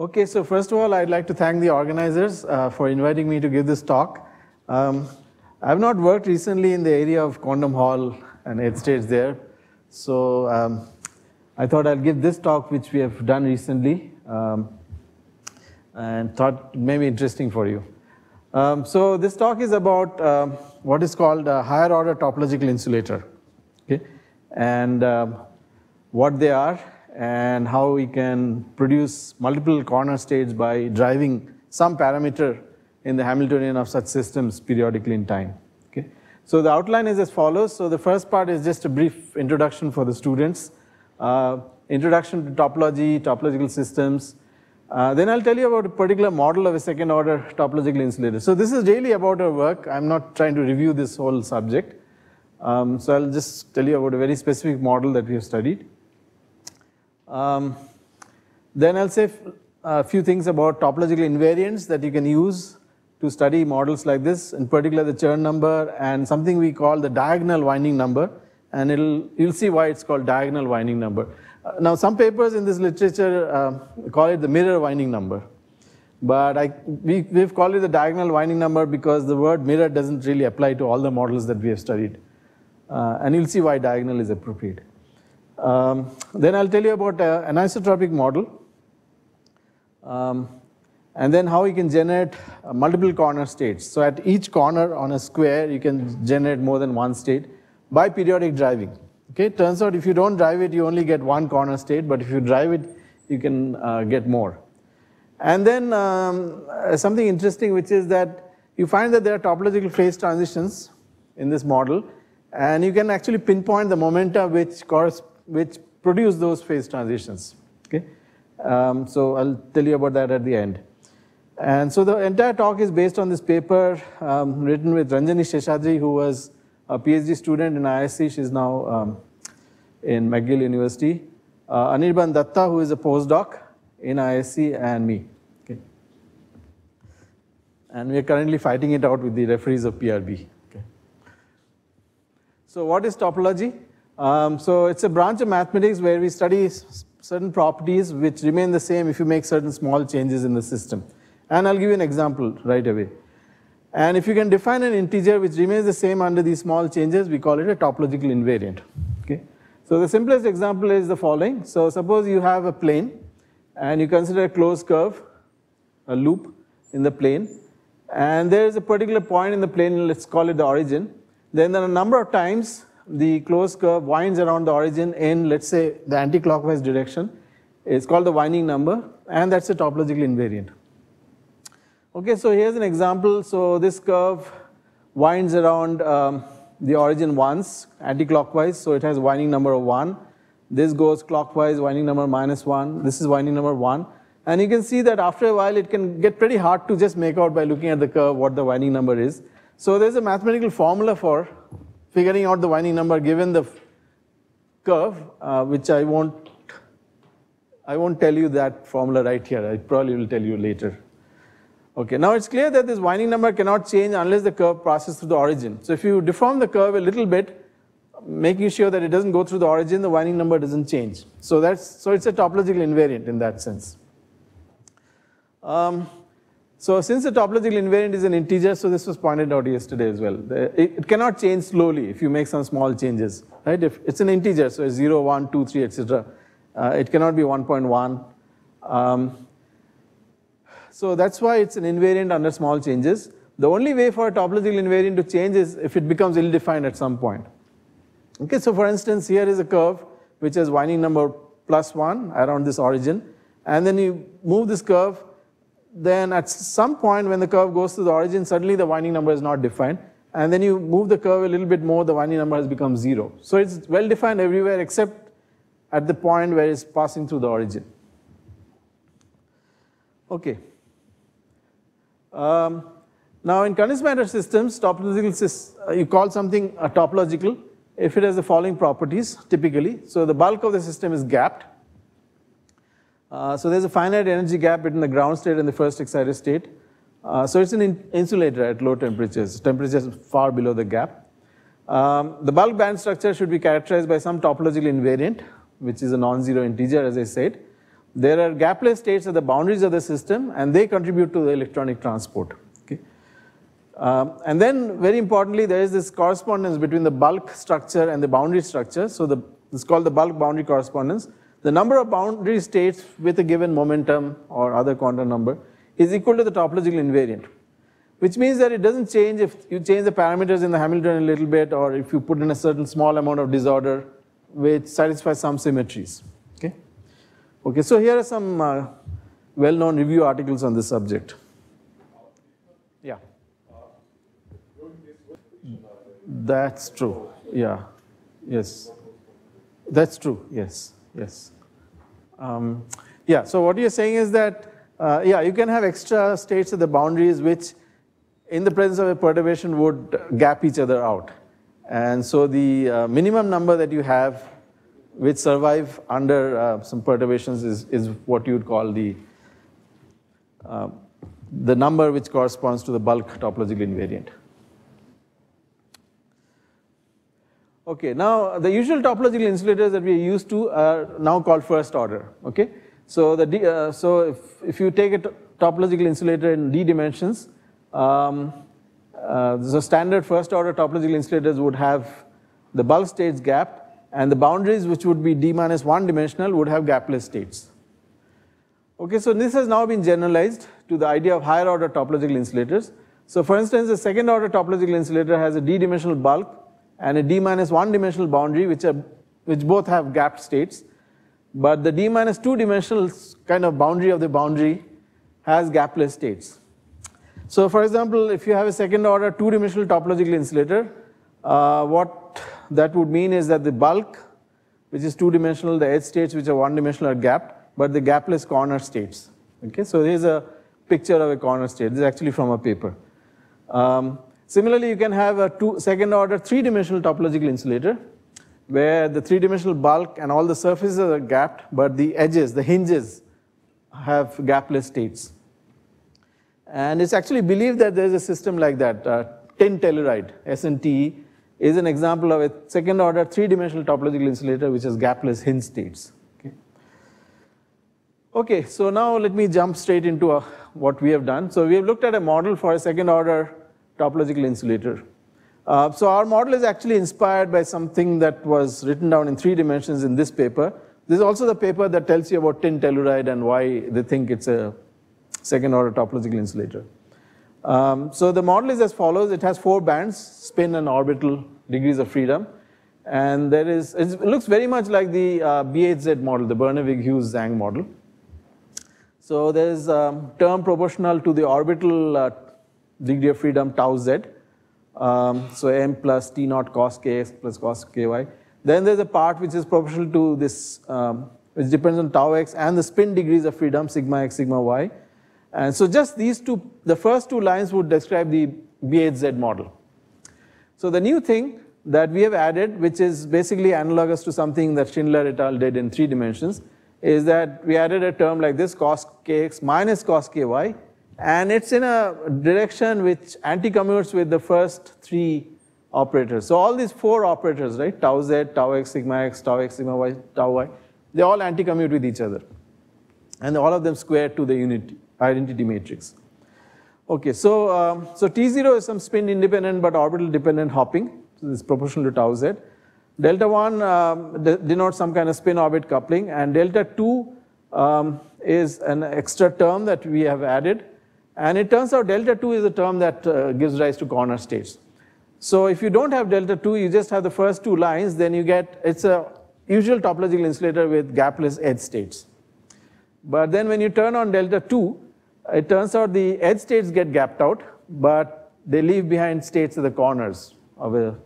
Okay, so first of all, I'd like to thank the organizers uh, for inviting me to give this talk. Um, I've not worked recently in the area of quantum Hall and edge states there, so um, I thought I'll give this talk, which we have done recently, um, and thought may be interesting for you. Um, so this talk is about um, what is called a higher order topological insulator, okay, and um, what they are and how we can produce multiple corner states by driving some parameter in the Hamiltonian of such systems periodically in time. Okay? So the outline is as follows. So the first part is just a brief introduction for the students. Uh, introduction to topology, topological systems. Uh, then I'll tell you about a particular model of a second order topological insulator. So this is really about our work. I'm not trying to review this whole subject. Um, so I'll just tell you about a very specific model that we have studied. Um, then I'll say a few things about topological invariants that you can use to study models like this, in particular the Chern number and something we call the diagonal winding number, and it'll, you'll see why it's called diagonal winding number. Uh, now some papers in this literature uh, call it the mirror winding number, but I, we, we've called it the diagonal winding number because the word mirror doesn't really apply to all the models that we have studied. Uh, and you'll see why diagonal is appropriate. Um, then I'll tell you about uh, anisotropic model. Um, and then how you can generate uh, multiple corner states. So at each corner on a square, you can generate more than one state by periodic driving. Okay, turns out if you don't drive it, you only get one corner state, but if you drive it, you can uh, get more. And then um, uh, something interesting, which is that you find that there are topological phase transitions in this model, and you can actually pinpoint the momenta which correspond which produce those phase transitions. Okay? Um, so I'll tell you about that at the end. And so the entire talk is based on this paper um, written with Ranjani Seshadri, who was a PhD student in IISc. She's now um, in McGill University. Uh, Anirban Dutta, who is a postdoc in IISc, and me. Okay. And we are currently fighting it out with the referees of PRB. Okay. So what is topology? Um, so it's a branch of mathematics where we study certain properties which remain the same if you make certain small changes in the system. And I'll give you an example right away. And if you can define an integer which remains the same under these small changes, we call it a topological invariant. Okay? So the simplest example is the following. So suppose you have a plane and you consider a closed curve, a loop in the plane, and there is a particular point in the plane, let's call it the origin. Then there are a number of times the closed curve winds around the origin in, let's say, the anti-clockwise direction. It's called the winding number, and that's a topological invariant. Okay, so here's an example. So this curve winds around um, the origin once, anti-clockwise, so it has winding number of 1. This goes clockwise, winding number minus 1. This is winding number 1. And you can see that after a while, it can get pretty hard to just make out by looking at the curve what the winding number is. So there's a mathematical formula for figuring out the winding number given the curve, uh, which I won't, I won't tell you that formula right here. I probably will tell you later. Okay, now it's clear that this winding number cannot change unless the curve passes through the origin. So if you deform the curve a little bit, making sure that it doesn't go through the origin, the winding number doesn't change. So that's so it's a topological invariant in that sense. Um, so since the topological invariant is an integer, so this was pointed out yesterday as well. It, cannot change slowly if you make some small changes, right? If it's an integer, so it's 0, 1, 2, 3, etc. Uh, it cannot be 1.1. Um, so that's why it's an invariant under small changes. The only way for a topological invariant to change is if it becomes ill-defined at some point. Okay, so for instance, here is a curve which has winding number plus 1 around this origin. And then you move this curve then at some point when the curve goes to the origin, suddenly the winding number is not defined. And then you move the curve a little bit more, the winding number has become zero. So it's well defined everywhere except at the point where it's passing through the origin. Okay. Um, now in condensed matter systems, topological uh, you call something a topological if it has the following properties typically. So the bulk of the system is gapped. Uh, so there's a finite energy gap between the ground state and the first excited state. Uh, so it's an in insulator at low temperatures, temperatures far below the gap. Um, the bulk band structure should be characterized by some topological invariant, which is a non-zero integer, as I said. there are gapless states at the boundaries of the system, and they contribute to the electronic transport. Okay? Um, and then, very importantly, there is this correspondence between the bulk structure and the boundary structure. So the, it's called the bulk boundary correspondence. The number of boundary states with a given momentum or other quantum number is equal to the topological invariant, which means that it doesn't change if you change the parameters in the Hamiltonian a little bit or if you put in a certain small amount of disorder which satisfies some symmetries. Okay, okay so here are some uh, well-known review articles on this subject. Yeah. That's true. Yeah. Yes. That's true. Yes. Yes. Um, yeah, so what you're saying is that, uh, yeah, you can have extra states at the boundaries which, in the presence of a perturbation, would gap each other out. And so the uh, minimum number that you have which survive under uh, some perturbations is, is what you would call the, uh, the number which corresponds to the bulk topological invariant. Okay, now the usual topological insulators that we are used to are now called first order. Okay, so the uh, so if, if you take a topological insulator in d dimensions, um, uh, the standard first order topological insulators would have the bulk states gapped, and the boundaries which would be d minus 1 dimensional would have gapless states. Okay, so this has now been generalized to the idea of higher order topological insulators. So for instance, the second order topological insulator has a d dimensional bulk and a d minus 1 dimensional boundary which, are, which both have gapped states. But the d minus 2 dimensional kind of boundary of the boundary has gapless states. So for example, if you have a second order two dimensional topological insulator, uh, what that would mean is that the bulk, which is two dimensional, the edge states which are one dimensional are gapped, but the gapless corner states. Okay, so here's a picture of a corner state. This is actually from a paper. Um, Similarly, you can have a two, second order three dimensional topological insulator where the three dimensional bulk and all the surfaces are gapped, but the edges, the hinges, have gapless states. And it's actually believed that there's a system like that. Uh, tin telluride, SnTe, is an example of a second order three dimensional topological insulator which has gapless hinge states. Okay, okay so now let me jump straight into uh, what we have done. So we have looked at a model for a second order topological insulator. Uh, so our model is actually inspired by something that was written down in three dimensions in this paper. This is also the paper that tells you about tin telluride and why they think it's a second order topological insulator. Um, so the model is as follows. It has four bands, spin and orbital degrees of freedom. And there is, it looks very much like the uh, BHZ model, the Bernevig-Hughes-Zhang model. So there's a um, term proportional to the orbital uh, degree of freedom tau z. Um, so m plus t naught cos kx plus cos ky. Then there's a part which is proportional to this, um, which depends on tau x and the spin degrees of freedom sigma x, sigma y. And so just these two, the first two lines would describe the BHZ model. So the new thing that we have added, which is basically analogous to something that Schindler et al. did in three dimensions, is that we added a term like this, cos kx minus cos ky, and it's in a direction which anti-commutes with the first three operators. So all these four operators, right, tau z, tau x, sigma x, tau x, sigma y, tau y, they all anti-commute with each other. And all of them square to the unity, identity matrix. Okay, so, um, so T0 is some spin independent but orbital dependent hopping. So this is proportional to tau z. Delta 1 um, de denotes some kind of spin orbit coupling and delta 2 um, is an extra term that we have added and it turns out delta 2 is a term that uh, gives rise to corner states. So if you don't have delta 2, you just have the first two lines, then you get, it's a usual topological insulator with gapless edge states. But then when you turn on delta 2, it turns out the edge states get gapped out, but they leave behind states at the corners of a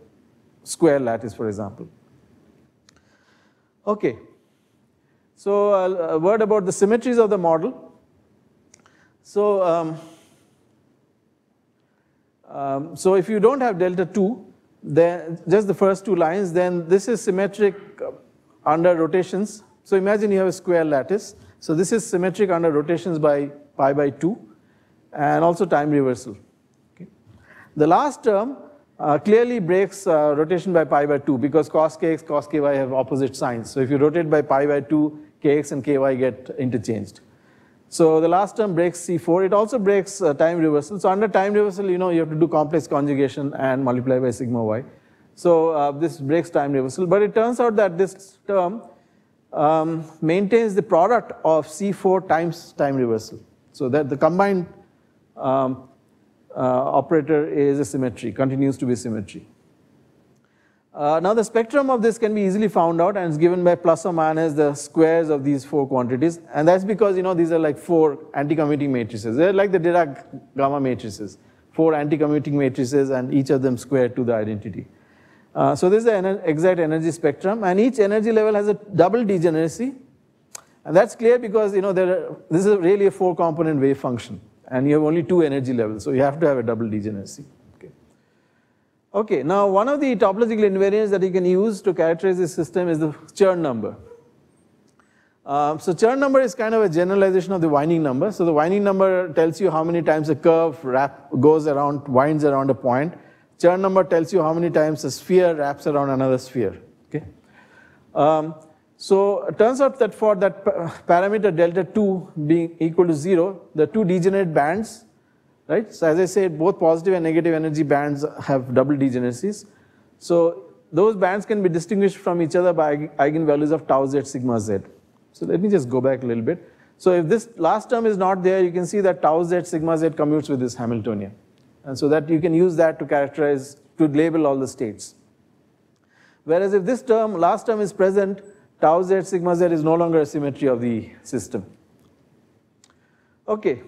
square lattice, for example. Okay, so uh, a word about the symmetries of the model. So, um, um, so if you don't have delta 2, then just the first two lines, then this is symmetric under rotations. So imagine you have a square lattice. So this is symmetric under rotations by pi by 2 and also time reversal. Okay. The last term uh, clearly breaks uh, rotation by pi by 2 because cos kx, cos ky have opposite signs. So if you rotate by pi by 2, kx and ky get interchanged. So the last term breaks C4. It also breaks uh, time reversal. So under time reversal, you know, you have to do complex conjugation and multiply by sigma y. So uh, this breaks time reversal. But it turns out that this term um, maintains the product of C4 times time reversal. So that the combined um, uh, operator is a symmetry, continues to be symmetry. Uh, now the spectrum of this can be easily found out and it's given by plus or minus the squares of these four quantities. And that's because, you know, these are like four anti-commuting matrices. They're like the Dirac gamma matrices, four anti-commuting matrices and each of them squared to the identity. Uh, so this is the ener exact energy spectrum and each energy level has a double degeneracy. And that's clear because, you know, are, this is really a four component wave function and you have only two energy levels. So you have to have a double degeneracy. Okay, now one of the topological invariants that you can use to characterize this system is the Chern number. Uh, so Chern number is kind of a generalization of the winding number. So the winding number tells you how many times a curve wrap, goes around, winds around a point. Chern number tells you how many times a sphere wraps around another sphere. Okay. Um, so it turns out that for that parameter delta 2 being equal to 0, the two degenerate bands right? So as I said, both positive and negative energy bands have double degeneracies. So those bands can be distinguished from each other by eigenvalues of tau z sigma z. So let me just go back a little bit. So if this last term is not there, you can see that tau z sigma z commutes with this Hamiltonian. And so that you can use that to characterize, to label all the states. Whereas if this term, last term is present, tau z sigma z is no longer a symmetry of the system. Okay,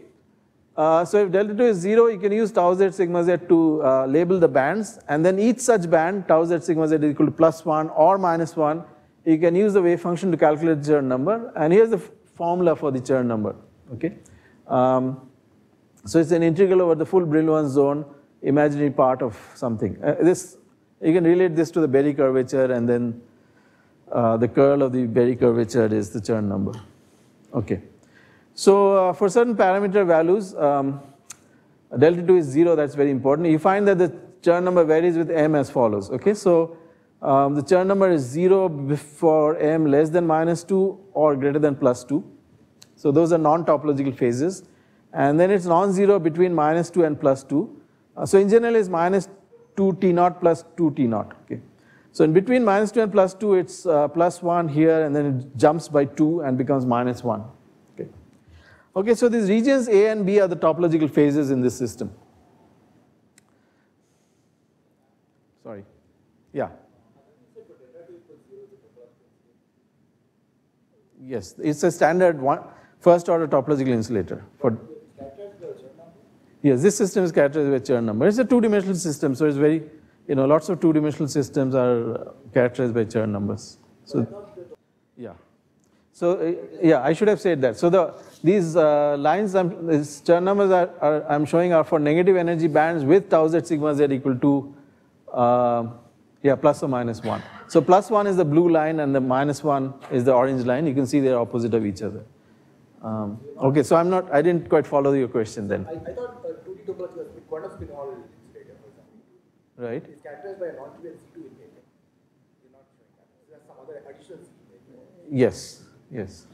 uh, so if delta 2 is 0, you can use tau z sigma z to uh, label the bands, and then each such band, tau z sigma z is equal to plus 1 or minus 1, you can use the wave function to calculate the Chern number, and here's the formula for the Chern number, okay? Um, so it's an integral over the full Brillouin zone, imaginary part of something. Uh, this, you can relate this to the Berry curvature, and then uh, the curl of the Berry curvature is the Chern number, okay? So uh, for certain parameter values, um, delta 2 is 0, that's very important. You find that the Chern number varies with m as follows. Okay, so um, the Chern number is 0 for m less than minus 2 or greater than plus 2. So those are non-topological phases. And then it's non-zero between minus 2 and plus 2. Uh, so in general it's minus 2 t naught plus 2 t naught. Okay. So in between minus 2 and plus 2, it's uh, plus 1 here, and then it jumps by 2 and becomes minus 1. Okay, so these regions A and B are the topological phases in this system. Sorry. Yeah. Yes, it's a standard one, first order topological insulator. For yes, this system is characterized by Chern number. It's a two-dimensional system, so it's very, you know, lots of two-dimensional systems are characterized by Chern numbers. So, yeah. So uh, yeah, I should have said that. So the these uh, lines, I'm, these Chern numbers are, are, I'm showing are for negative energy bands with tau z sigma z equal to uh, yeah plus or minus one. So plus one is the blue line and the minus one is the orange line. You can see they're opposite of each other. Um, okay, so I'm not. I didn't quite follow your question then. I, I thought uh, 2D topology was with quantum spin Hall insulator, for example. Right. It's characterized by a non-trivial C2 indicator. You're not showing that. There's some other additional C. Yes. Yes.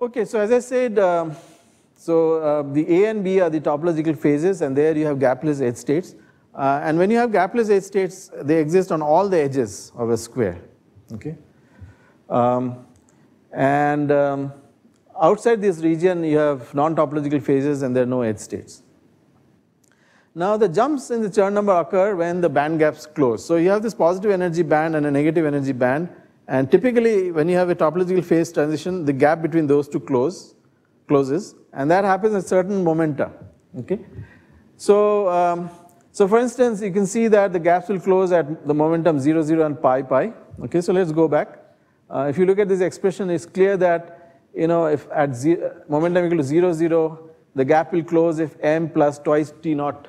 Okay, so as I said, um, so uh, the A and B are the topological phases, and there you have gapless edge states. Uh, and when you have gapless edge states, they exist on all the edges of a square. Okay, um, and um, outside this region, you have non-topological phases, and there are no edge states. Now the jumps in the Chern number occur when the band gaps close. So you have this positive energy band and a negative energy band. And typically when you have a topological phase transition, the gap between those two close, closes. And that happens at certain momenta. Okay? So, um, so for instance, you can see that the gaps will close at the momentum 0, 0 and pi, pi. Okay, so let's go back. Uh, if you look at this expression, it's clear that, you know, if at zero, momentum equal to 0, 0, the gap will close if m plus twice t naught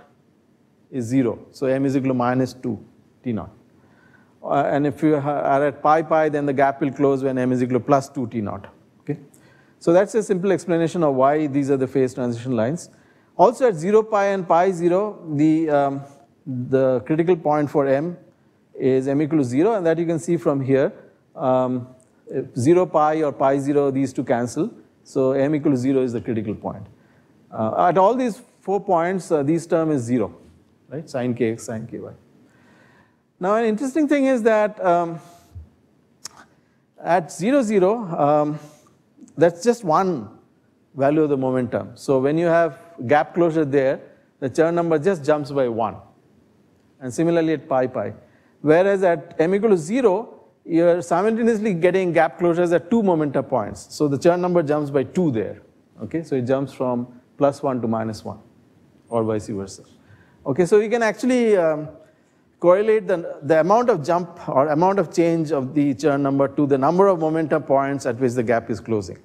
is 0. So m is equal to minus 2 t naught. Uh, and if you are at pi pi, then the gap will close when m is equal to plus 2 t naught. Okay? So that's a simple explanation of why these are the phase transition lines. Also at 0 pi and pi 0, the um, the critical point for m is m equal to 0, and that you can see from here. Um, 0 pi or pi 0, these two cancel. So m equal to 0 is the critical point. Uh, at all these four points, uh, this term is 0, right? Sine kx, sine ky. Now, an interesting thing is that um, at 0, 0, um, that's just one value of the momentum. So when you have gap closure there, the Chern number just jumps by 1. And similarly at pi pi. Whereas at m equal to 0, you're simultaneously getting gap closures at two momentum points. So the Chern number jumps by 2 there. Okay, so it jumps from plus 1 to minus 1 or vice versa. Okay, so we can actually um, correlate the, the amount of jump or amount of change of the Chern number to the number of momentum points at which the gap is closing.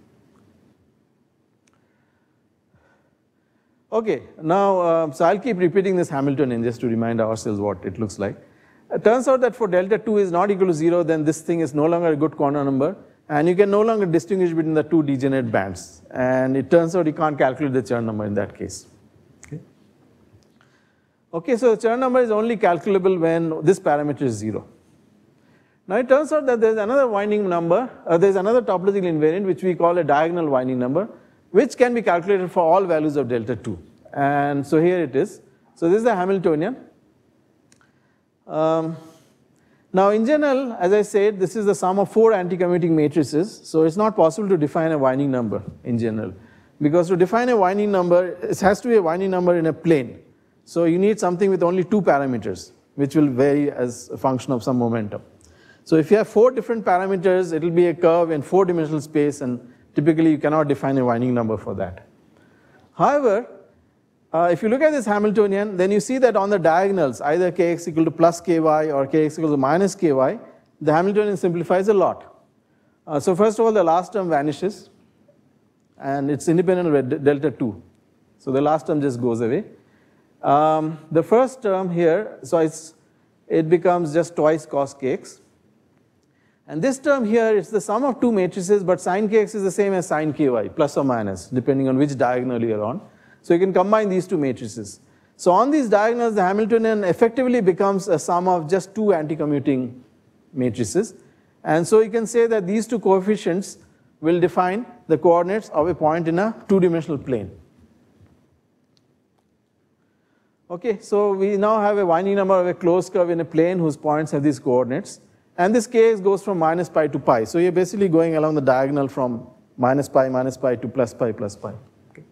Okay, now, uh, so I'll keep repeating this Hamiltonian just to remind ourselves what it looks like. It turns out that for delta 2 is not equal to 0, then this thing is no longer a good quantum number, and you can no longer distinguish between the two degenerate bands. And it turns out you can't calculate the Chern number in that case. Okay, so the Chern number is only calculable when this parameter is 0. Now it turns out that there's another winding number, uh, there's another topological invariant which we call a diagonal winding number, which can be calculated for all values of delta 2. And so here it is. So this is the Hamiltonian. Um, now in general, as I said, this is the sum of four anti-commuting matrices, so it's not possible to define a winding number in general. Because to define a winding number, it has to be a winding number in a plane. So you need something with only two parameters, which will vary as a function of some momentum. So if you have four different parameters, it will be a curve in four dimensional space and Typically, you cannot define a winding number for that. However, uh, if you look at this Hamiltonian, then you see that on the diagonals, either kx equal to plus ky or kx equal to minus ky, the Hamiltonian simplifies a lot. Uh, so first of all, the last term vanishes, and it's independent of delta 2. So the last term just goes away. Um, the first term here, so it's, it becomes just twice cos kx. And this term here is the sum of two matrices, but sine kx is the same as sine ky, plus or minus, depending on which diagonal you're on. So you can combine these two matrices. So on these diagonals, the Hamiltonian effectively becomes a sum of just two anti-commuting matrices. And so you can say that these two coefficients will define the coordinates of a point in a two-dimensional plane. Okay, so we now have a winding number of a closed curve in a plane whose points have these coordinates. And this kx goes from minus pi to pi. So you're basically going along the diagonal from minus pi, minus pi to plus pi, plus pi. Okay.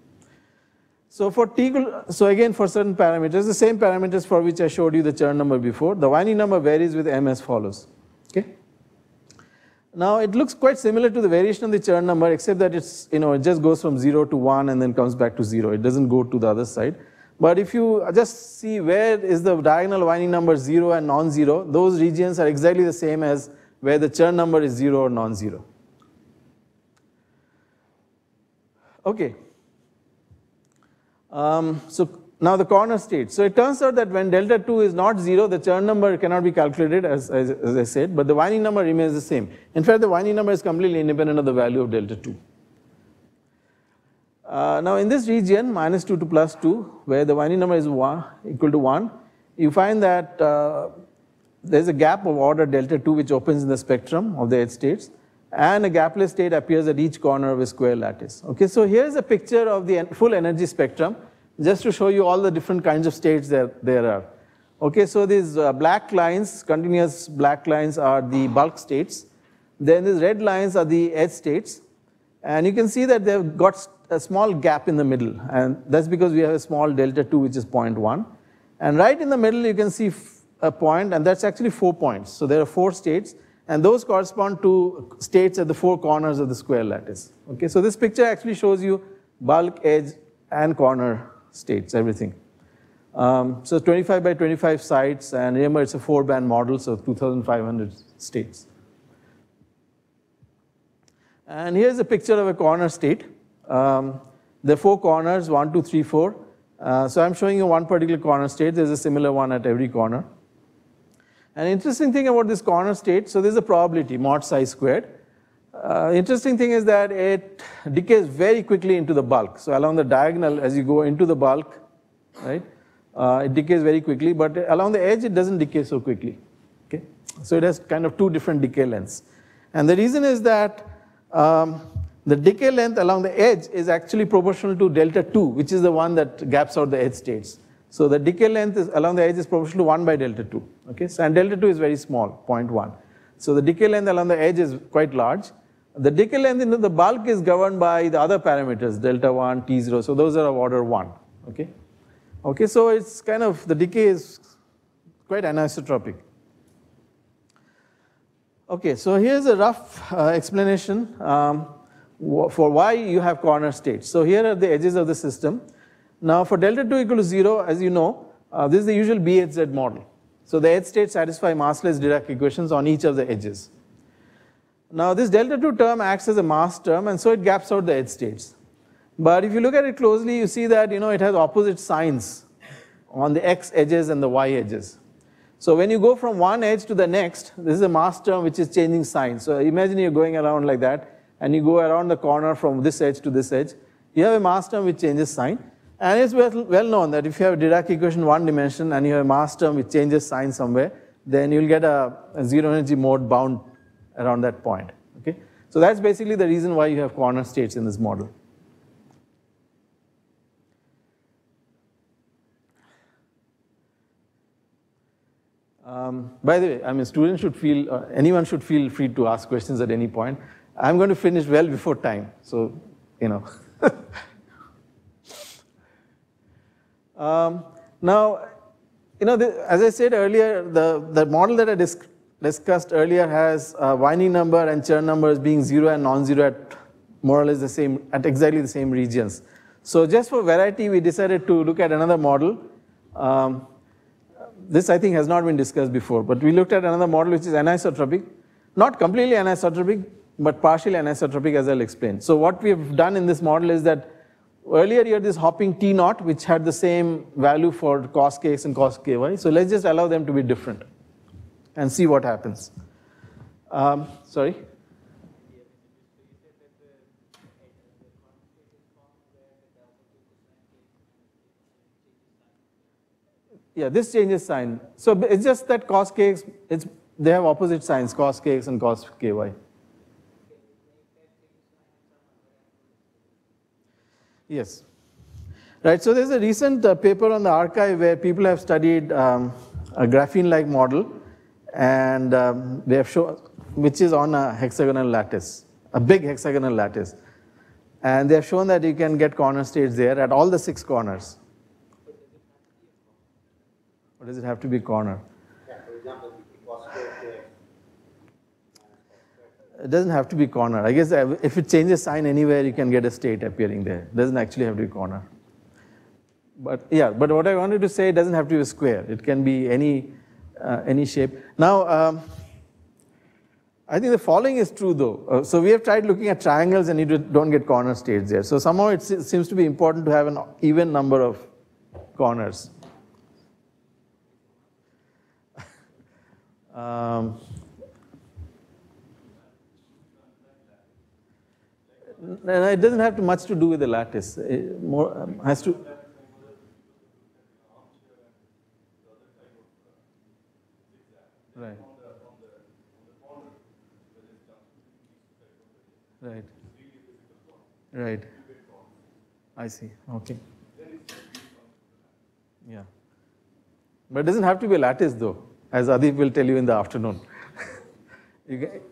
So for t, so again for certain parameters, the same parameters for which I showed you the Chern number before, the winding number varies with m as follows. Okay. Now it looks quite similar to the variation of the Chern number, except that it's you know it just goes from zero to one and then comes back to zero. It doesn't go to the other side. But if you just see where is the diagonal winding number 0 and non-zero, those regions are exactly the same as where the Chern number is 0 or non-zero. Okay. Um, so now the corner state. So it turns out that when delta 2 is not 0, the Chern number cannot be calculated as, as, as I said, but the winding number remains the same. In fact, the winding number is completely independent of the value of delta 2. Uh, now in this region, minus 2 to plus 2, where the winding number is one, equal to 1, you find that uh, there's a gap of order delta 2 which opens in the spectrum of the edge states, and a gapless state appears at each corner of a square lattice. Okay, so here's a picture of the full energy spectrum, just to show you all the different kinds of states that there are. Okay, so these uh, black lines, continuous black lines are the bulk states. Then these red lines are the edge states. And you can see that they've got a small gap in the middle, and that's because we have a small delta 2, which is 0.1. And right in the middle, you can see a point, and that's actually four points. So there are four states, and those correspond to states at the four corners of the square lattice. Okay, so this picture actually shows you bulk, edge, and corner states, everything. Um, so 25 by 25 sites, and remember it's a four-band model, so 2,500 states. And here's a picture of a corner state. Um, are four corners, one, two, three, four. Uh, so I'm showing you one particular corner state. There's a similar one at every corner. An interesting thing about this corner state, so there's a probability, mod psi squared. Uh, interesting thing is that it decays very quickly into the bulk. So along the diagonal, as you go into the bulk, right, uh, it decays very quickly, but along the edge, it doesn't decay so quickly. Okay? So it has kind of two different decay lengths. And the reason is that um, the decay length along the edge is actually proportional to delta 2, which is the one that gaps out the edge states. So the decay length is, along the edge is proportional to 1 by delta 2. Okay? So, and delta 2 is very small, 0.1. So the decay length along the edge is quite large. The decay length into the bulk is governed by the other parameters, delta 1, T0. So those are of order 1. Okay? Okay, so it's kind of, the decay is quite anisotropic. Okay, so here's a rough uh, explanation um, for why you have corner states. So here are the edges of the system. Now for delta 2 equal to 0, as you know, uh, this is the usual BHZ model. So the edge states satisfy massless Dirac equations on each of the edges. Now this delta 2 term acts as a mass term and so it gaps out the edge states. But if you look at it closely, you see that you know, it has opposite signs on the x edges and the y edges. So when you go from one edge to the next, this is a mass term which is changing sign. So imagine you're going around like that, and you go around the corner from this edge to this edge. You have a mass term which changes sign. And it's well, well known that if you have Dirac equation one dimension and you have a mass term which changes sign somewhere, then you'll get a, a zero energy mode bound around that point. Okay? So that's basically the reason why you have corner states in this model. Um, by the way, I mean, students should feel, uh, anyone should feel free to ask questions at any point. I'm going to finish well before time, so, you know. um, now, you know, the, as I said earlier, the, the model that I dis discussed earlier has uh, Winding number and Chern numbers being zero and non-zero at more or less the same, at exactly the same regions. So just for variety, we decided to look at another model. Um, this I think has not been discussed before, but we looked at another model which is anisotropic, not completely anisotropic, but partially anisotropic as I'll explain. So what we have done in this model is that earlier you had this hopping T naught which had the same value for cos kx and cos ky. So let's just allow them to be different and see what happens. Um, sorry? Yeah, this changes sign. So it's just that cos kx, it's, they have opposite signs, cos kx and cos ky. Yes. Right, so there's a recent uh, paper on the arXiv where people have studied um, a graphene-like model and um, they have shown, which is on a hexagonal lattice, a big hexagonal lattice. And they have shown that you can get corner states there at all the six corners. Or does it have to be corner? Yeah, for example, cos square It doesn't have to be corner. I guess if it changes sign anywhere, you can get a state appearing there. It doesn't actually have to be corner. But yeah, but what I wanted to say, it doesn't have to be a square. It can be any, uh, any shape. Now, um, I think the following is true though. Uh, so we have tried looking at triangles and you don't get corner states there. So somehow it seems to be important to have an even number of corners. Um, and it doesn't have to much to do with the lattice. It more um, has to. Right. Right. Right. I see. Okay. Yeah. But it doesn't have to be a lattice though as Adhip will tell you in the afternoon.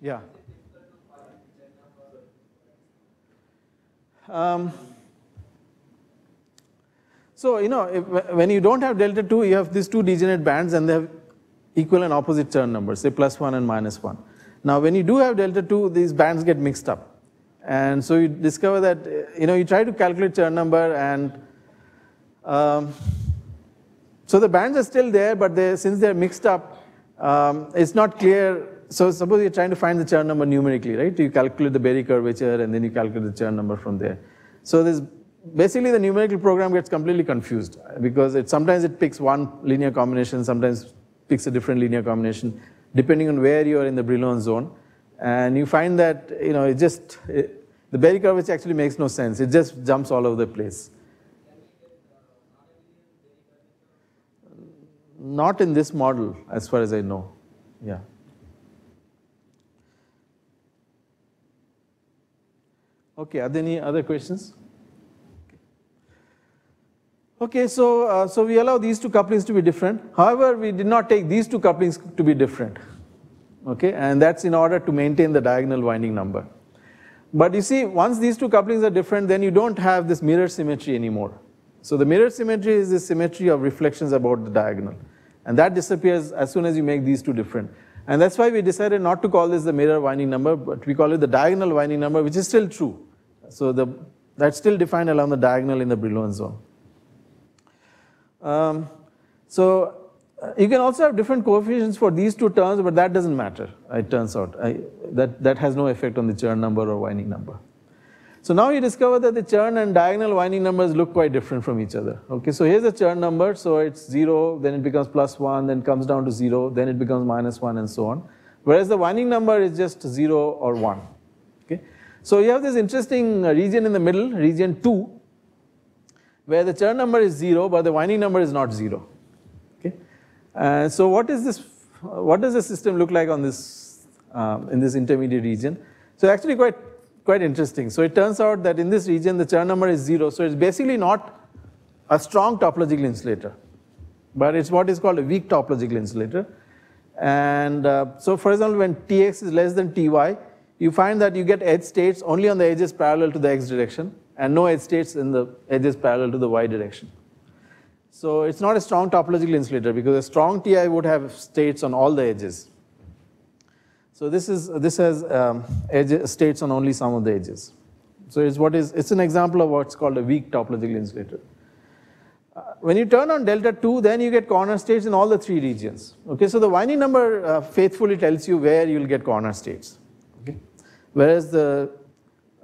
Yeah. Um, so, you know, if, when you don't have delta 2, you have these two degenerate bands and they have equal and opposite Chern numbers, say plus 1 and minus 1. Now, when you do have delta 2, these bands get mixed up. And so you discover that, you know, you try to calculate Chern number and um, so the bands are still there, but they, since they're mixed up, um, it's not clear. So suppose you're trying to find the Chern number numerically, right? You calculate the Berry curvature and then you calculate the Chern number from there. So this basically the numerical program gets completely confused because it sometimes it picks one linear combination, sometimes picks a different linear combination, depending on where you are in the Brillouin zone. And you find that you know it just it, the Berry curvature actually makes no sense. It just jumps all over the place. Not in this model, as far as I know. Yeah. Okay, are there any other questions? Okay, so, uh, so we allow these two couplings to be different. However, we did not take these two couplings to be different. Okay, and that's in order to maintain the diagonal winding number. But you see, once these two couplings are different, then you don't have this mirror symmetry anymore. So the mirror symmetry is the symmetry of reflections about the diagonal. And that disappears as soon as you make these two different. And that's why we decided not to call this the mirror winding number, but we call it the diagonal winding number, which is still true. So the, that's still defined along the diagonal in the Brillouin zone. Um, so uh, you can also have different coefficients for these two terms, but that doesn't matter, it turns out. I, that, that has no effect on the Chern number or winding number. So now you discover that the Chern and diagonal winding numbers look quite different from each other. Okay, so here's the Chern number, so it's zero, then it becomes plus one, then comes down to zero, then it becomes minus one and so on. Whereas the winding number is just zero or one. Okay, so you have this interesting uh, region in the middle, region two, where the Chern number is zero, but the winding number is not zero. Okay, uh, so what is this? What does the system look like on this um, in this intermediate region? So actually quite quite interesting. So it turns out that in this region, the Chern number is zero. So it's basically not a strong topological insulator, but it's what is called a weak topological insulator. And uh, so for example, when Tx is less than Ty, you find that you get edge states only on the edges parallel to the x direction and no edge states in the edges parallel to the y direction. So it's not a strong topological insulator because a strong Ti would have states on all the edges. So this is this has um, edge, states on only some of the edges. So it's what is it's an example of what's called a weak topological insulator. Uh, when you turn on delta 2, then you get corner states in all the three regions. Okay, so the winding number uh, faithfully tells you where you'll get corner states. Okay, whereas the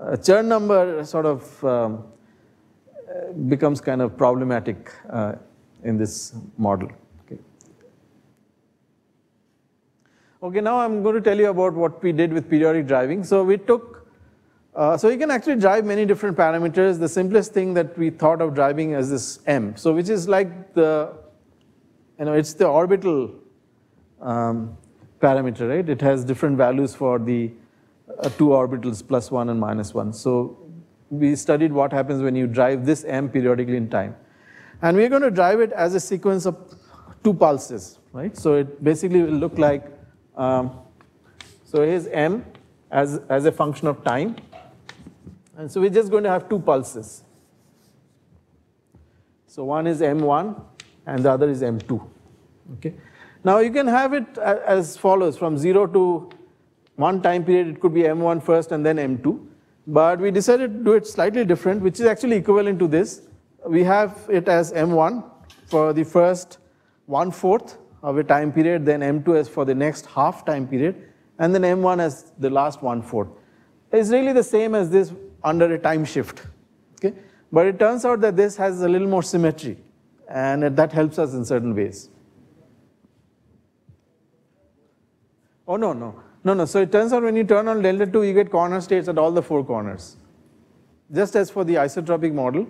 uh, Chern number sort of um, becomes kind of problematic uh, in this model. Okay, now I'm going to tell you about what we did with periodic driving. So we took, uh, so you can actually drive many different parameters. The simplest thing that we thought of driving is this m, so which is like the, you know, it's the orbital um, parameter, right? It has different values for the uh, two orbitals, plus one and minus one. So we studied what happens when you drive this m periodically in time. And we're going to drive it as a sequence of two pulses, right? So it basically will look like um, so here's m as, as a function of time. And so we're just going to have two pulses. So one is m1 and the other is m2. Okay. Now you can have it as follows from 0 to one time period, it could be m1 first and then m2. But we decided to do it slightly different, which is actually equivalent to this. We have it as m1 for the first one fourth of a time period, then M2 as for the next half time period, and then M1 as the last one fourth. It's really the same as this under a time shift. Okay? But it turns out that this has a little more symmetry, and that helps us in certain ways. Oh, no, no. No, no. So it turns out when you turn on delta 2, you get corner states at all the four corners. Just as for the isotropic model,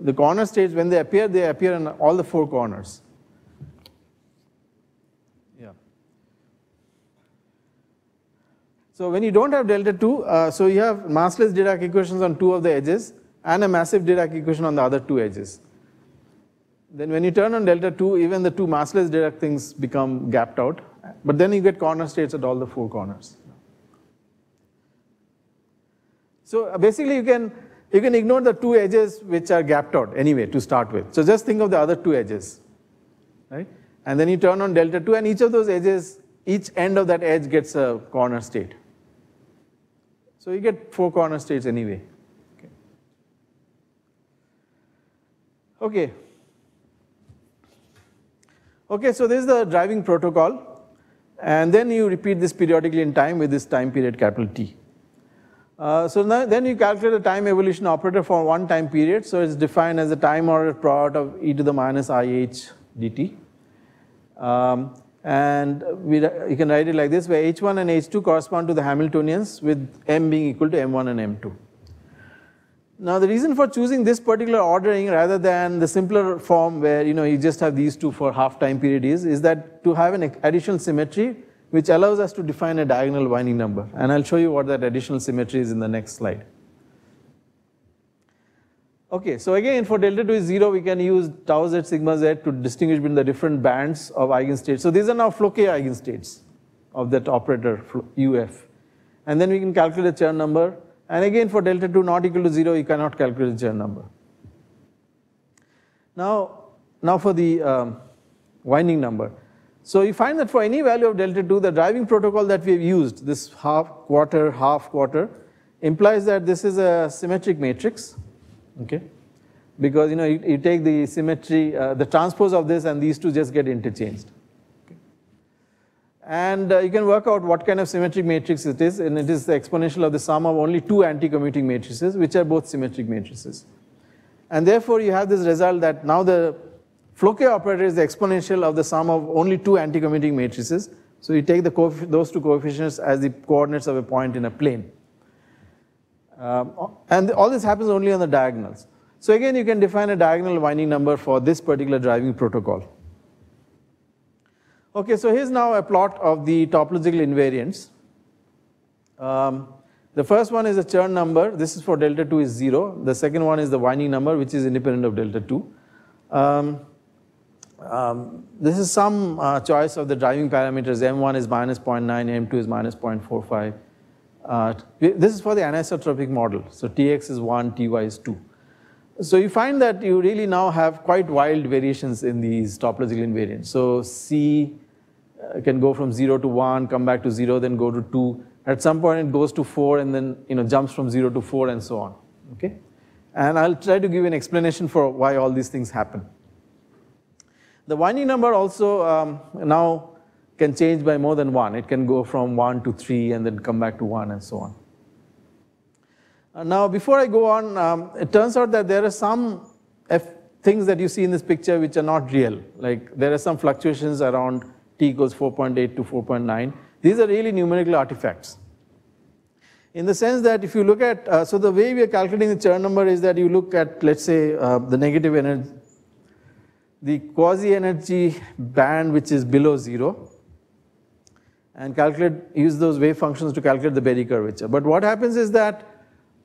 the corner states, when they appear, they appear in all the four corners. So when you don't have delta 2, uh, so you have massless Dirac equations on two of the edges and a massive Dirac equation on the other two edges. Then when you turn on delta 2, even the two massless Dirac things become gapped out, but then you get corner states at all the four corners. So uh, basically you can, you can ignore the two edges which are gapped out anyway to start with. So just think of the other two edges, right? And then you turn on delta 2 and each of those edges, each end of that edge gets a corner state. So you get four corner states anyway. Okay. okay. Okay, so this is the driving protocol. And then you repeat this periodically in time with this time period capital T. Uh, so now, then you calculate the time evolution operator for one time period. So it's defined as the time order product of e to the minus ih dt. Um, and we, you can write it like this, where h1 and h2 correspond to the Hamiltonians with m being equal to m1 and m2. Now the reason for choosing this particular ordering rather than the simpler form where you know you just have these two for half time period is, is that to have an additional symmetry which allows us to define a diagonal winding number. And I'll show you what that additional symmetry is in the next slide. Okay, so again for delta 2 is 0, we can use tau z sigma z to distinguish between the different bands of eigenstates. So these are now Floquet eigenstates of that operator UF. And then we can calculate the Chern number and again for delta 2 not equal to 0, you cannot calculate the Chern number. Now, now for the um, winding number. So you find that for any value of delta 2, the driving protocol that we have used, this half, quarter, half, quarter, implies that this is a symmetric matrix, okay? Because you know you, you take the symmetry, uh, the transpose of this and these two just get interchanged. And uh, you can work out what kind of symmetric matrix it is, and it is the exponential of the sum of only two anti-commuting matrices, which are both symmetric matrices. And therefore, you have this result that now the Floquet operator is the exponential of the sum of only two anti-commuting matrices. So you take the those two coefficients as the coordinates of a point in a plane. Um, and all this happens only on the diagonals. So again, you can define a diagonal winding number for this particular driving protocol. Okay, so here's now a plot of the topological invariants. Um, the first one is a Chern number. This is for delta 2 is 0. The second one is the winding number, which is independent of delta 2. Um, um, this is some uh, choice of the driving parameters. M1 is minus 0.9, M2 is minus 0.45. Uh, this is for the anisotropic model. So Tx is 1, Ty is 2. So you find that you really now have quite wild variations in these topological invariants. So C uh, can go from 0 to 1, come back to 0, then go to 2. At some point it goes to 4 and then you know, jumps from 0 to 4 and so on. Okay? And I'll try to give an explanation for why all these things happen. The winding number also um, now can change by more than 1. It can go from 1 to 3 and then come back to 1 and so on. Uh, now before I go on, um, it turns out that there are some F things that you see in this picture which are not real. Like there are some fluctuations around t equals 4.8 to 4.9. These are really numerical artifacts. In the sense that if you look at, uh, so the way we are calculating the Chern number is that you look at, let's say, uh, the negative energy, the quasi-energy band which is below zero, and calculate, use those wave functions to calculate the Berry curvature. But what happens is that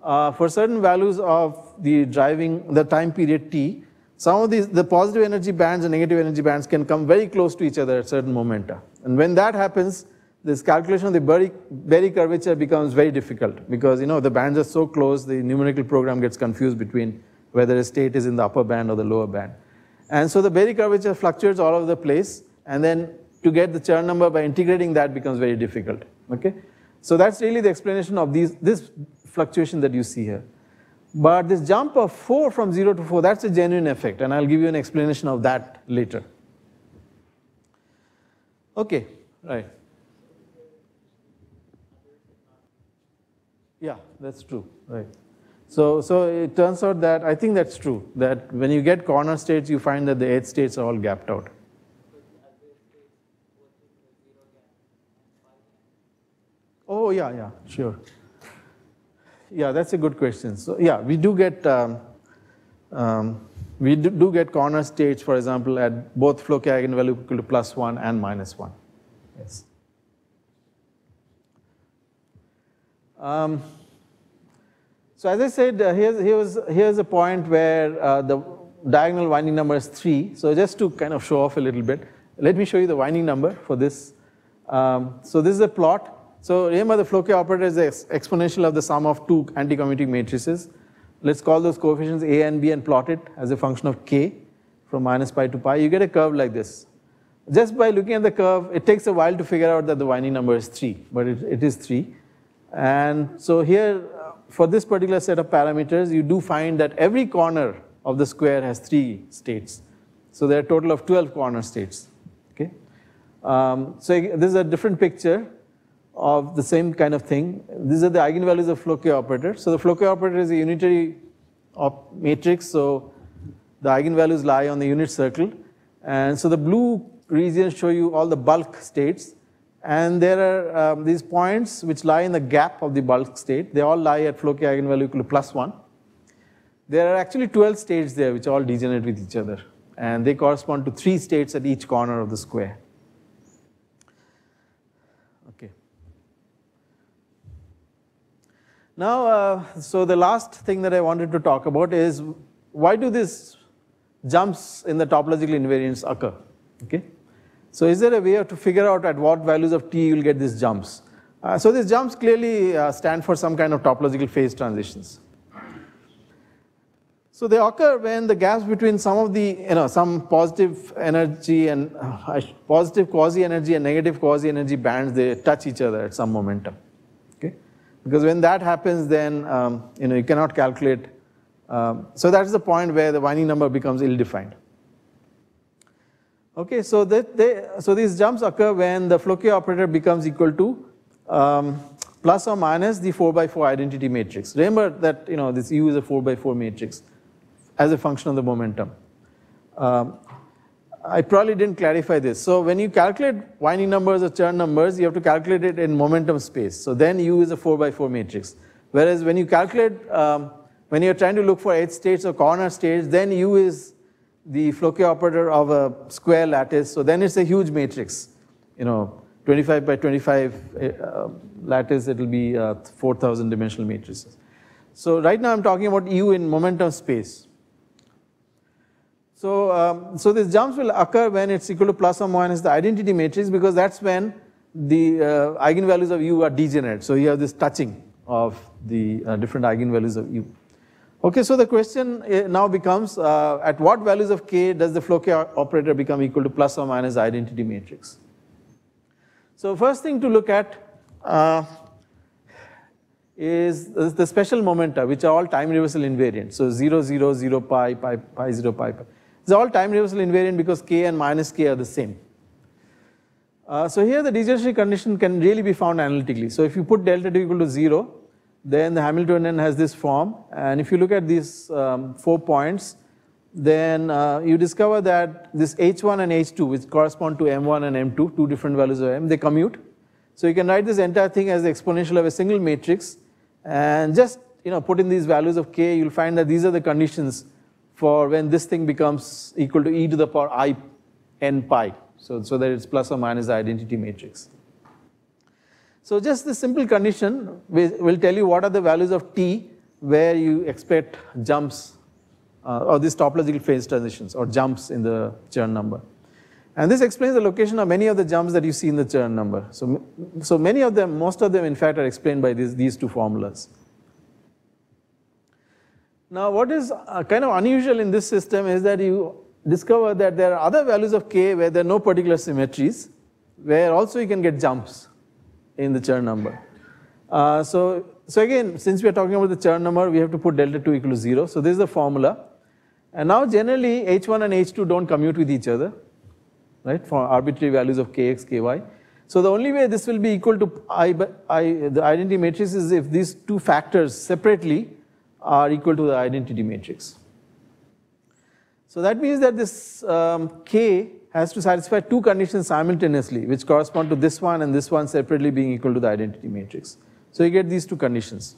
uh, for certain values of the driving, the time period t, some of these, the positive energy bands and negative energy bands can come very close to each other at certain momenta. And when that happens, this calculation of the Berry, Berry curvature becomes very difficult because you know the bands are so close, the numerical program gets confused between whether a state is in the upper band or the lower band. And so the Berry curvature fluctuates all over the place, and then to get the Chern number by integrating that becomes very difficult. Okay, so that's really the explanation of these this fluctuation that you see here. But this jump of 4 from 0 to 4, that's a genuine effect, and I'll give you an explanation of that later. Okay, right. Yeah, that's true, right. So, so it turns out that, I think that's true, that when you get corner states, you find that the edge states are all gapped out. Yeah, yeah, sure. Yeah, that's a good question. So yeah, we do get um, um, we do, do, get corner states, for example, at both Floquet eigenvalue equal to plus one and minus one. Yes. Um, so as I said, uh, here's, here's, here's a point where uh, the diagonal winding number is 3. So just to kind of show off a little bit, let me show you the winding number for this. Um, so this is a plot so remember the Floquet operator is the exponential of the sum of two anti-commuting matrices. Let's call those coefficients a and b and plot it as a function of k from minus pi to pi. You get a curve like this. Just by looking at the curve, it takes a while to figure out that the winding number is 3, but it, it is 3. And so here, uh, for this particular set of parameters, you do find that every corner of the square has three states. So there are a total of 12 corner states. Okay? Um, so this is a different picture of the same kind of thing. These are the eigenvalues of Floquet operator. So the Floquet operator is a unitary matrix, so the eigenvalues lie on the unit circle. And so the blue regions show you all the bulk states. And there are um, these points which lie in the gap of the bulk state. They all lie at Floquet eigenvalue equal to plus 1. There are actually 12 states there which all degenerate with each other. And they correspond to three states at each corner of the square. Now, uh, so the last thing that I wanted to talk about is why do these jumps in the topological invariants occur? Okay. So is there a way to figure out at what values of t you will get these jumps? Uh, so these jumps clearly uh, stand for some kind of topological phase transitions. So they occur when the gaps between some of the, you know, some positive energy and uh, positive quasi-energy and negative quasi-energy bands, they touch each other at some momentum? Because when that happens, then, um, you know, you cannot calculate. Um, so that's the point where the Winding number becomes ill-defined. Okay, so that they, so these jumps occur when the Floquet operator becomes equal to um, plus or minus the 4 by 4 identity matrix. Remember that you know this U is a 4 by 4 matrix as a function of the momentum. Um, I probably didn't clarify this. So when you calculate winding numbers or Chern numbers, you have to calculate it in momentum space. So then U is a 4 by 4 matrix. Whereas when you calculate, um, when you're trying to look for edge states or corner states, then U is the Floquet operator of a square lattice, so then it's a huge matrix. You know, 25 by 25 uh, lattice, it will be uh, 4,000 dimensional matrices. So right now I'm talking about U in momentum space. So, um, so these jumps will occur when it's equal to plus or minus the identity matrix because that's when the uh, eigenvalues of U are degenerate. So you have this touching of the uh, different eigenvalues of U. Okay, so the question eh, now becomes uh, at what values of k does the Floquet operator become equal to plus or minus identity matrix? So first thing to look at uh, is the special momenta which are all time reversal invariant. So 0, 0, 0 pi, pi, pi 0, pi, pi. It's all time reversal invariant because k and minus k are the same. Uh, so here the degeneracy condition can really be found analytically. So if you put delta t equal to 0, then the Hamiltonian has this form. And if you look at these um, four points, then uh, you discover that this h1 and h2, which correspond to m1 and m2, two different values of m, they commute. So you can write this entire thing as the exponential of a single matrix, and just you know put in these values of k, you'll find that these are the conditions for when this thing becomes equal to e to the power i n pi, so, so that it's plus or minus the identity matrix. So just this simple condition will tell you what are the values of t where you expect jumps uh, or these topological phase transitions or jumps in the Chern number. And this explains the location of many of the jumps that you see in the Chern number. So, so many of them, most of them in fact are explained by these, these two formulas. Now what is uh, kind of unusual in this system is that you discover that there are other values of k where there are no particular symmetries, where also you can get jumps in the Chern number. Uh, so, so again, since we are talking about the Chern number, we have to put delta 2 equal to 0. So this is the formula. And now generally h1 and h2 don't commute with each other, right, for arbitrary values of kx, ky. So the only way this will be equal to I, I, the identity matrix is if these two factors separately are equal to the identity matrix. So that means that this um, k has to satisfy two conditions simultaneously, which correspond to this one and this one separately being equal to the identity matrix. So you get these two conditions.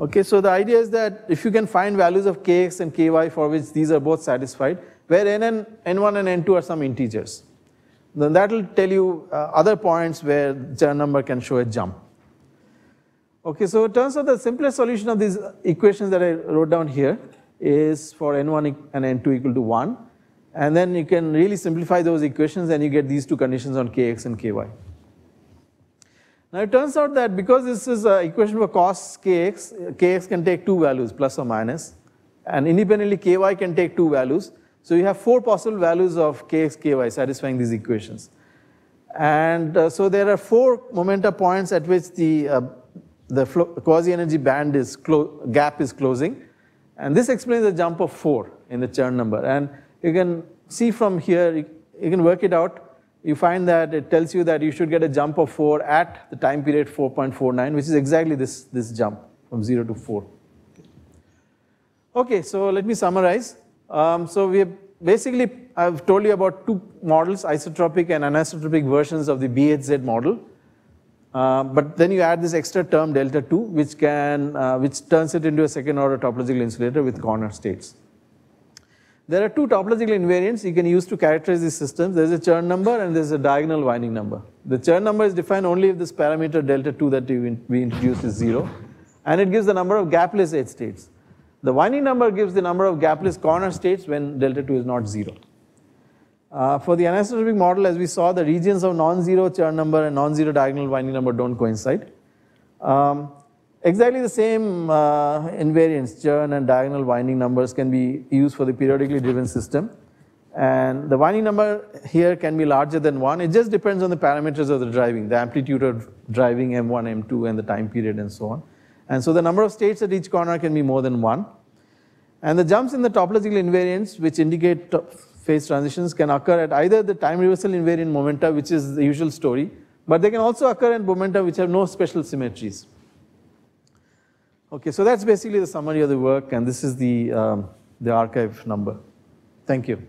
Okay, so the idea is that if you can find values of kx and ky for which these are both satisfied, where n and n1 and n2 are some integers, then that will tell you uh, other points where Chern number can show a jump. Okay, so it turns out the simplest solution of these equations that I wrote down here is for n1 and n2 equal to 1 and then you can really simplify those equations and you get these two conditions on kx and ky. Now it turns out that because this is an equation for cos kx, kx can take two values, plus or minus, and independently ky can take two values. So you have four possible values of kx, ky satisfying these equations. And uh, so there are four momenta points at which the uh, the quasi-energy band is gap is closing. And this explains the jump of 4 in the Chern number. And you can see from here, you, can work it out. You find that it tells you that you should get a jump of 4 at the time period 4.49, which is exactly this, this jump from 0 to 4. Okay, so let me summarize. Um, so we have basically, I've told you about two models, isotropic and anisotropic versions of the BHZ model. Uh, but then you add this extra term delta 2, which, can, uh, which turns it into a second order topological insulator with corner states. There are two topological invariants you can use to characterize these systems. There's a Chern number and there's a diagonal winding number. The Chern number is defined only if this parameter delta 2 that we introduced is 0, and it gives the number of gapless edge states. The winding number gives the number of gapless corner states when delta 2 is not 0. Uh, for the anisotropic model, as we saw, the regions of non-zero Chern number and non-zero diagonal winding number don't coincide. Um, exactly the same uh, invariants, Chern and diagonal winding numbers can be used for the periodically driven system. And the winding number here can be larger than 1. It just depends on the parameters of the driving, the amplitude of driving M1, M2, and the time period and so on. And so the number of states at each corner can be more than 1. And the jumps in the topological invariants, which indicate phase transitions can occur at either the time reversal invariant momenta, which is the usual story, but they can also occur in momenta which have no special symmetries. Okay, so that's basically the summary of the work, and this is the, um, the arXiv number. Thank you.